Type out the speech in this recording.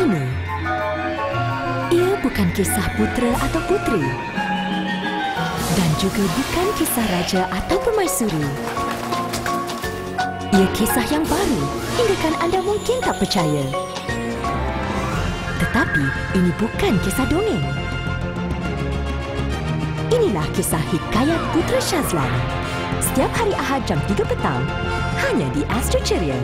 ini. Ia bukan kisah putera atau putri. Dan juga bukan kisah raja atau permaisuri. Ia kisah yang baru, hinggakan anda mungkin tak percaya. Tetapi, ini bukan kisah dongeng. Inilah kisah Hikayat putera Shazlan. Setiap hari Ahad jam 3 petang, hanya di Astro Ceria.